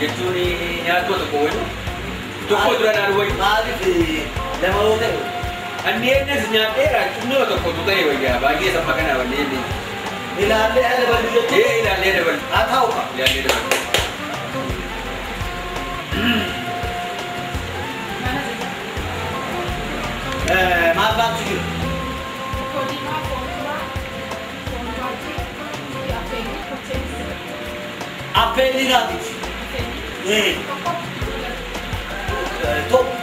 jechuun nyaatoo tokko wayii tokko dura naan wayii. Maaliif nama oole? Ani eegnes nyaatee raachuu tokko tutee wayyaa baay'ee sama kanaa wanneen ni. Jechuu? Taa'u naafiti. Ee tokko.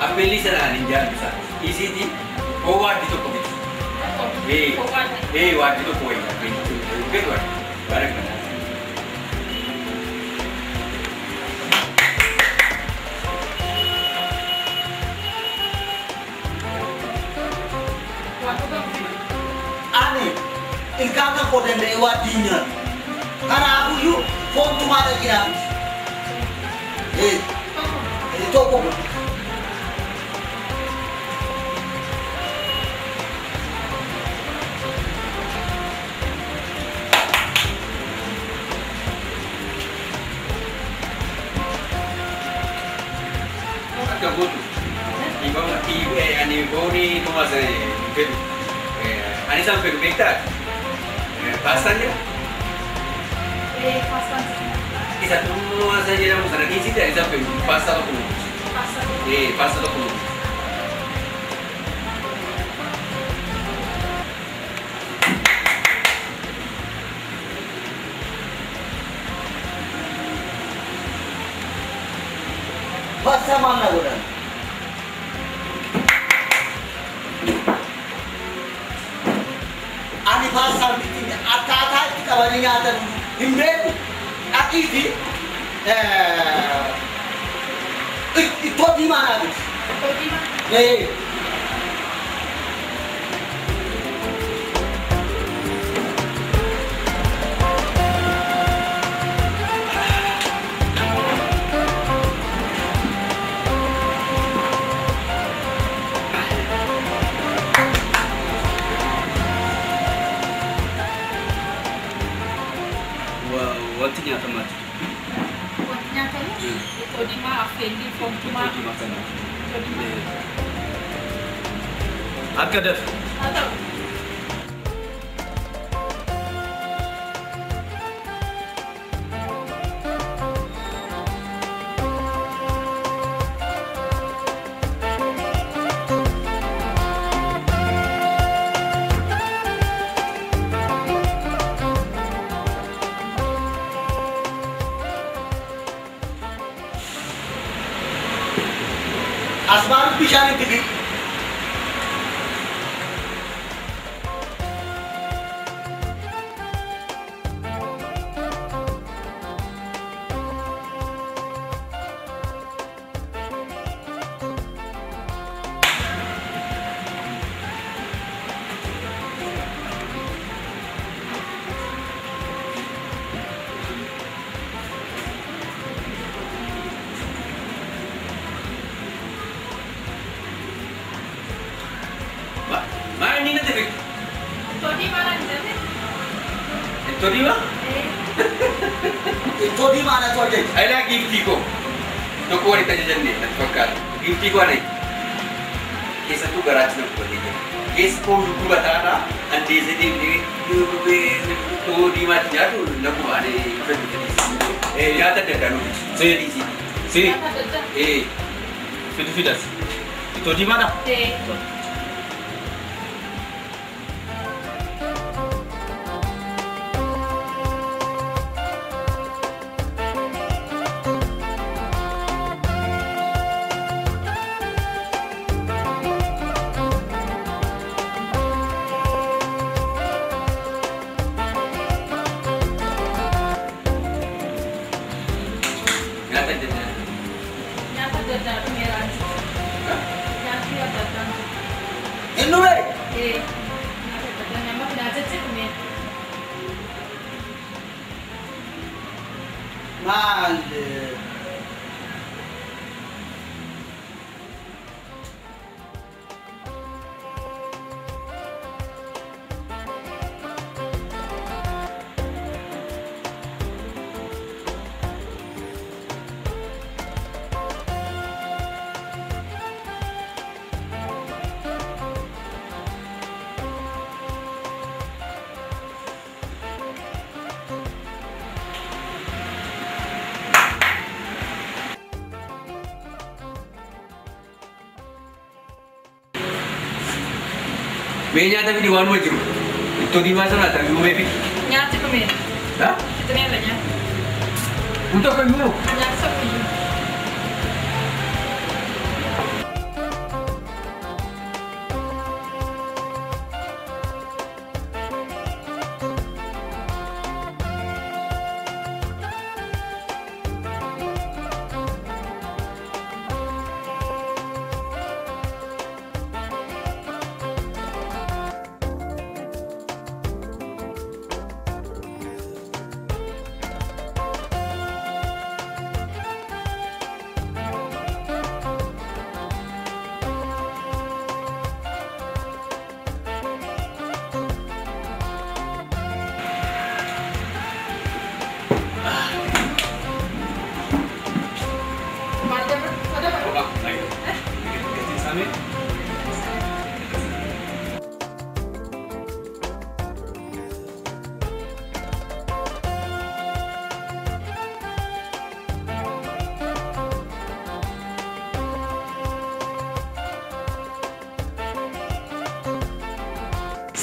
Appelli sanaan hin jaallisa. Isiiti koo waaddi tokko miti. Ee ee waaddi tokko wayyaa appelli. Gadi waaddi. Baara kana. Kan danda'e waa diinyaa. Kanaafuyyuu foontumaa dhaqinaa miti. Ee ee, tokko kun. Akka gootu. Dhiibama dhiibee ani boonii numas fedhu. Ani isaan fedhu beektaa? Paastaan jira? Isa numas jedhamu sana dhiisite ani isaan fedhu paastaa tokko nuuf. Ee paastaa tokko nuuf. Bakka maal na godhan? Ani paastaan kabaringatan Himbeku at Iti, eh, ito di mahal. Ito di mahal. Arkadaş. Adam. आसमान की जाने के लिए Todima? Todima anak cuaca. Ayolah gifti ko. Toko wanita jajan ni, tak pakar. Gifti ko anai. Kesa tu garaj nak buat ni. Kes ko luku batara, andi sedih ni. Luku be, Todima jadu, nak buat ni. Eh, ya tak ada dulu. Saya di sini. Sini. Eh, fitu fitas. Todima dah. Eh. Vale. Eh. Mee nyaata fidi waanuma jiru. Ittoo diimaa sana ati guubee fidi. Nyaati dhumee. Ha? Fixneerra nyaata. Kun tokko iyyuu. Nyaati saffiyyuu. Maal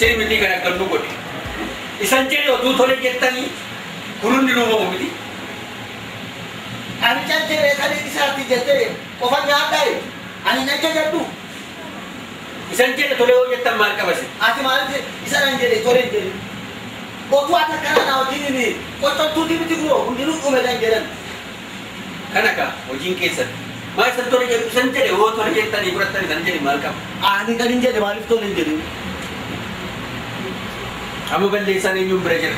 ಸೇರಿಮತಿಗಳ ಕಂಡು ಕೊಟ್ಟಿ. ಈ ಸಂಚೇಳಿ ಅದು ಥೋಡೆ ಗೆತ್ತಲ್ಲಿ ಹುರುಂಡಿ ರೂಪ ಹೋಗಿದಿ आणि त्यांचे एखादी दिसा ती घेते कोफान गाव काय आणि नाही ते तू इसांचे थोडे हो येतात मार्का बसे आता मला ते इसांचे रे थोडे गेले बोतू आता करा नाव दिली मी कोतो तू दिली ती गुरु उंडी रुक उमे जाय गेले कना का ओ जिंके सर माय सर थोडे संचे रे Ano ba lisanin yung breaker?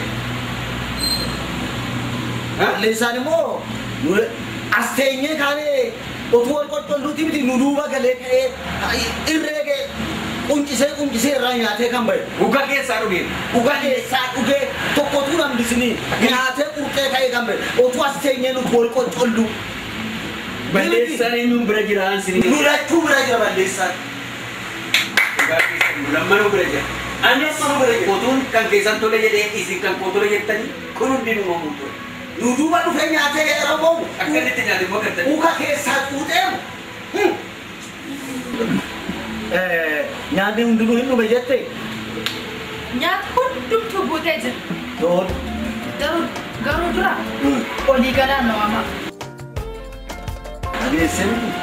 Ha? Lisanin mo. Nula. Astengnya kare. Otuwal ko tol duti biti nuduwa gale kare. Irrege. Unkise unkise ranya te kambe. Uga ke saru bir. Uga ke sar uge tokko tunam disini. Nyate urte kai kambe. Otu astengnya nutuwal ko tol du. Balesani num brajiraan sini. Nula tu brajira balesani. Uga ke sar nulamano brajira. 안녕서로 그래 보통 강계산 돌에 이제 이승강 보도를 했더니 그런 비는 뭐 못해 누구만 회냐 아테게 여러분 아까리 때냐 뭐 그때 오가 계산 우댐 에 냐데 운두로 했노 베제테 냐 쿤뚝 투보테지 돈 가루 가루 주라 응 어디 가라 너마 아니 쌤